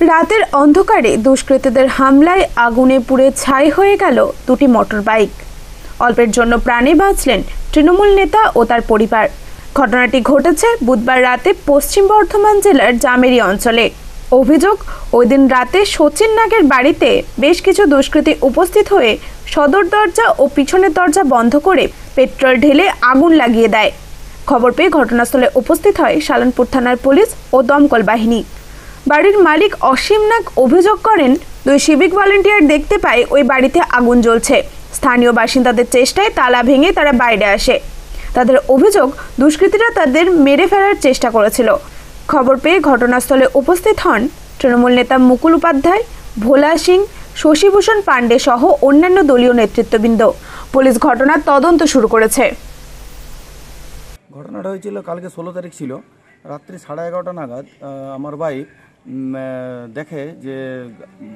রাতের অন্ধকারে দুষ্কৃতীদের হামলায় আগুনে পুড়ে ছাই হয়ে গেল দুটি মোটর বাইক অল্পের জন্য প্রাণে বাঁচলেন তৃণমূল নেতা ও তার পরিবার। ঘটনাটি ঘটেছে বুধবার রাতে পশ্চিম বর্ধমান জেলার জামেরি অঞ্চলে। অভিযোগ ওই দিন রাতে সচিন নাগের বাড়িতে বেশ কিছু দুষ্কৃতী উপস্থিত হয়ে সদর দরজা ও পিছনের দরজা বন্ধ করে পেট্রোল ঢেলে আগুন লাগিয়ে দেয়। খবর পেয়ে ঘটনাস্থলে উপস্থিত হয় সালানপুর থানার পুলিশ ও দমকল বাহিনী। বাড়ির মালিক অসীম নাগ অভিযোগ করেন, দুই সিভিক ভলেন্টিয়ার দেখতে পায় ওই বাড়িতে আগুন জ্বলছে। স্থানীয় বাসিন্দাদের চেষ্টায় তালা ভেঙে তারা বাইরে আসে। তাদের অভিযোগ, দুষ্কৃতীরা তাদের মেরে ফেলার চেষ্টা করেছিল। খবর পেয়ে ঘটনাস্থলে উপস্থিত হন তৃণমূল নেতা মুকুল উপাধ্যায়, ভোলা সিং, শশীভূষণ পাণ্ডে সহ অন্যান্য দলীয় নেতৃত্ববৃন্দ। পুলিশ ঘটনার তদন্ত শুরু করেছে। ঘটনাটা হয়েছিল কালকে ষোলো তারিখ ছিল। রাত্রি সাড়ে এগারোটা নাগাদ আমার বাইক দেখে যে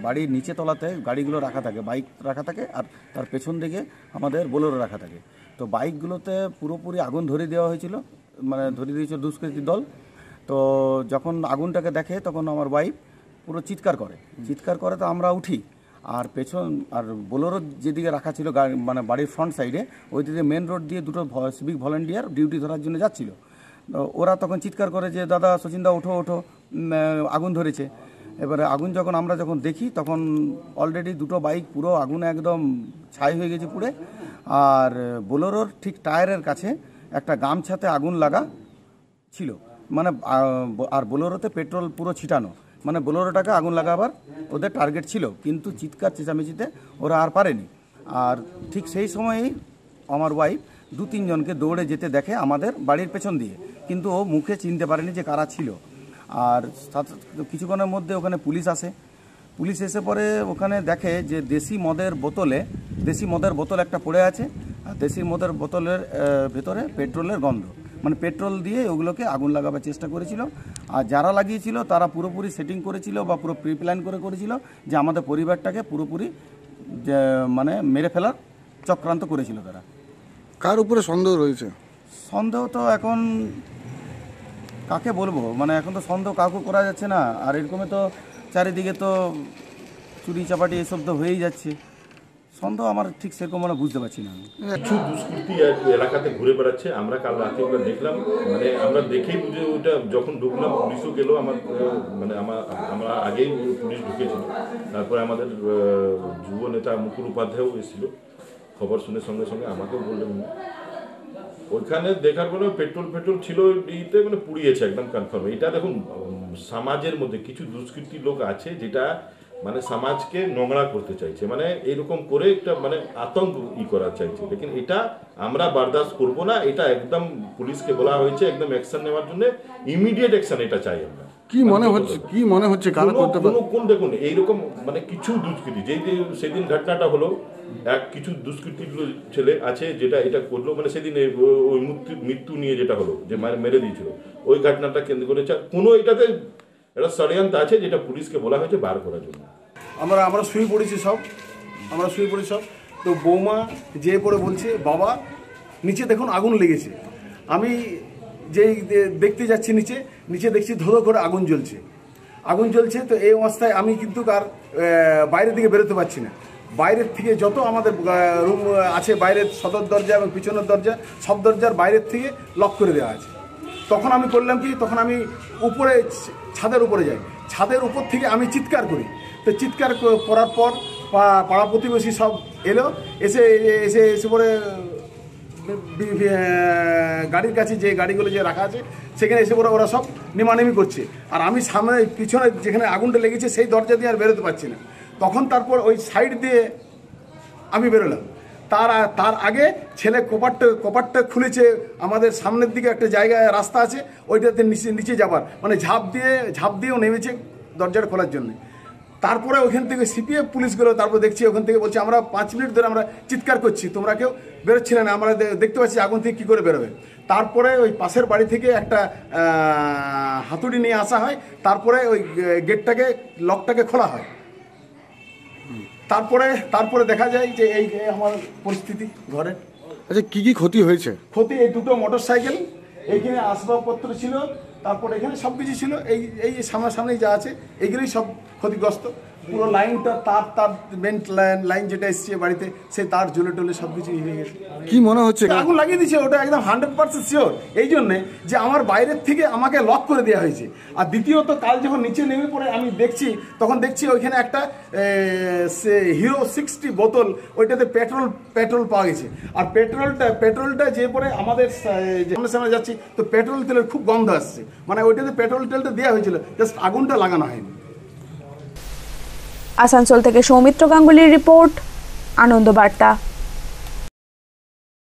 বাড়ির নিচে তলাতে গাড়িগুলো রাখা থাকে, বাইক রাখা থাকে আর তার পেছন দিকে আমাদের বোলেরো রাখা থাকে। তো বাইকগুলোতে পুরোপুরি আগুন ধরে দেওয়া হয়েছিল মানে ধরে দিয়েছিল দুষ্কৃতী দল। তো যখন আগুনটাকে দেখে তখন আমার বাইক পুরো চিৎকার করে। চিৎকার করে তো আমরা উঠি, আর পেছন, আর বোলেরো যেদিকে রাখা ছিল মানে বাড়ির ফ্রন্ট সাইডে ওই দিকে মেন রোড দিয়ে দুটো সিভিক ভলেন্টিয়ার ডিউটি ধরার জন্য যাচ্ছিল। ওরা তখন চিৎকার করে যে, দাদা, সচিনদা, ওঠো ওঠো। আগুন ধরেছে। এবারে আগুন যখন আমরা যখন দেখি, তখন অলরেডি দুটো বাইক পুরো আগুনে একদম ছাই হয়ে গেছে পুড়ে। আর বোলেরোর ঠিক টায়ারের কাছে একটা গামছাতে আগুন লাগা ছিল। মানে আর বোলেরোতে পেট্রোল পুরো ছিটানো। মানে বোলেরোটাকে আগুন লাগাবার ওদের টার্গেট ছিল। কিন্তু চিৎকার চেঁচামেচিতে ওরা আর পারেনি। আর ঠিক সেই সময়েই আমার ওয়াইফ দু তিনজনকে দৌড়ে যেতে দেখে আমাদের বাড়ির পেছন দিয়ে। কিন্তু ও মুখে চিনতে পারেনি যে কারা ছিল। আর কিছুক্ষণের মধ্যে ওখানে পুলিশ আসে। পুলিশ এসে পরে ওখানে দেখে যে দেশি মদের বোতলে দেশি মদের বোতল একটা পড়ে আছে আর দেশি মদের বোতলের ভেতরে পেট্রোলের গন্ধ। মানে পেট্রোল দিয়ে ওগুলোকে আগুন লাগাবার চেষ্টা করেছিল। আর যারা লাগিয়েছিল তারা পুরোপুরি সেটিং করেছিল বা পুরো প্রি প্ল্যান করে করেছিল যে আমাদের পরিবারটাকে পুরোপুরি মানে মেরে ফেলার চক্রান্ত করেছিল তারা। কার উপরে সন্দেহ রয়েছে? সন্দেহ তো এখন কাকে বলব? মানে এখন তো সন্দেহ কাউকে করা যাচ্ছে না। আর এরকমে তো চারিদিকে তো চুরি চাপাটি এসব তো হয়েই যাচ্ছে। সন্দেহ আমার ঠিক সেরকম মানে বুঝতে পারছি না কিছু দুষ্কৃতি এলাকাতে ঘুরে বেড়াচ্ছে। আমরা কাল রাতে ওটা দেখলাম। মানে আমরা দেখেই বুঝে ওটা যখন ঢুকলাম, পুলিশও গেল আমার মানে আমার, আমরা আগেই পুলিশ ঢুকেছিল। তারপরে আমাদের যুব নেতা মুকুল উপাধ্যায়ও এসেছিল। খবর শুনে সঙ্গে সঙ্গে আমাকেও বললেন। ওইখানে দেখার পরে পেট্রোল পেট্রোল ছিল ইতে মানে পুড়িয়েছে একদম কনফার্ম এটা দেখুন সমাজের মধ্যে কিছু দুষ্কৃতি লোক আছে যেটা মানে সমাজকে নোংরা করতে চাইছে। মানে এরকম করে একটা মানে আতঙ্ক ই করা চাইছে। লেকিন এটা আমরা বারদাস্ত করব না, এটা একদম পুলিশকে বলা হয়েছে, একদম অ্যাকশন নেওয়ার জন্য ইমিডিয়েট অ্যাকশন এটা চাই আমরা। কি মনে হচ্ছে কি মনে হচ্ছে কারা করতে পারে? কোন দেখুন এইরকম মানে কিছু দুষ্কৃতি যেই সেদিন ঘটনাটা হলো এক কিছু দুষ্কৃতি ছেলে আছে যেটা এটা করল মানে সেদিন এই ওই মৃত্যু মৃত্যু নিয়ে যেটা হলো যে মার- মেরে দিয়েছিল ওই ঘটনাটা কেন্দ্র করে কোনো এটাতে একটা ষড়যন্ত্র আছে যেটা পুলিশকে বলা হয়েছে বার করার জন্য। আমরা আমরা শুয়ে পড়েছি সব। আমরা শুয়ে পড়ি সব। তো বৌমা যে পড়ে বলছে বাবা নিচে দেখুন আগুন লেগেছে। আমি যেই দেখতে যাচ্ছি নিচে নিচে দেখছি ধরো করে আগুন জ্বলছে। আগুন জ্বলছে তো এই অবস্থায় আমি কিন্তু আর বাইরের দিকে বেরোতে পারছি না। বাইরের থেকে যত আমাদের রুম আছে, বাইরের সদর দরজা এবং পিছনের দরজা, সব দরজার বাইরের থেকে লক করে দেওয়া আছে। তখন আমি করলাম কি, তখন আমি উপরে ছাদের উপরে যাই। ছাদের উপর থেকে আমি চিৎকার করি। তো চিৎকার করার পর পাড়া প্রতিবেশী সব এলো, এসে এসে এসে পরে গাড়ির কাছে যে গাড়িগুলো যে রাখা আছে, সেখানে এসে পরে ওরা সব নেমানেমি করছে। আর আমি সামনে পিছনে যেখানে আগুনটা লেগেছে, সেই দরজা দিয়ে আর বেরোতে পারছি না। তখন তারপর ওই সাইড দিয়ে আমি বেরোলাম। তার তার আগে ছেলে কপারটা কপারটা খুলেছে আমাদের সামনের দিকে একটা জায়গায় রাস্তা আছে, ওইটাতে নিচে নিচে যাবার। মানে ঝাঁপ দিয়ে ঝাঁপ দিয়েও নেমেছে দরজাটা খোলার জন্য। তারপরে ওখান থেকে সিপিএফ পুলিশগুলো তারপর দেখছি ওখান থেকে বলছে আমরা পাঁচ মিনিট ধরে আমরা চিৎকার করছি তোমরা কেউ বেরোচ্ছিলে না আমরা দেখতে পাচ্ছি আগুন থেকে কী করে বেরোবে। তারপরে ওই পাশের বাড়ি থেকে একটা হাতুড়ি নিয়ে আসা হয় তারপরে ওই গেটটাকে লকটাকে খোলা হয়। তারপরে তারপরে দেখা যায় যে এই এই আমার পরিস্থিতি ঘরে। আচ্ছা কি কি ক্ষতি হয়েছে? ক্ষতি এই দুটো মোটর সাইকেল এইখানে আসবাবপত্র ছিল তারপর এখানে সব কিছু ছিল এই এই সামনাসামনি যা আছে এইগুলোই সব ক্ষতিগ্রস্ত। পুরো লাইনটা তার তার মেন্ট লাইন লাইন যেটা এসছে বাড়িতে সেই তার জ্বলে টলে সব কিছু হয়ে গেছে। কি মনে হচ্ছে আগুন লাগিয়ে দিয়েছে ওটা একদম হান্ড্রেড পার্সেন্ট শিওর এই জন্যে যে আমার বাইরের থেকে আমাকে লক করে দেওয়া হয়েছে। আর দ্বিতীয়ত কাল যখন নিচে নেমে পড়ে আমি দেখছি তখন দেখছি ওইখানে একটা সে হিরো সিক্সটি বোতল ওইটাতে পেট্রোল পেট্রোল পাওয়া গেছে। আর পেট্রোলটা পেট্রোলটা যে পরে আমাদের সামনে সামনে যাচ্ছি তো পেট্রোল তেলের খুব গন্ধ আসছে। মানে ওইটাতে পেট্রোল তেলটা দেওয়া হয়েছিল জাস্ট আগুনটা লাগানো হয়নি। আসানসোল থেকে সৌমিত্র গাঙ্গুলির রিপোর্ট আনন্দ বার্তা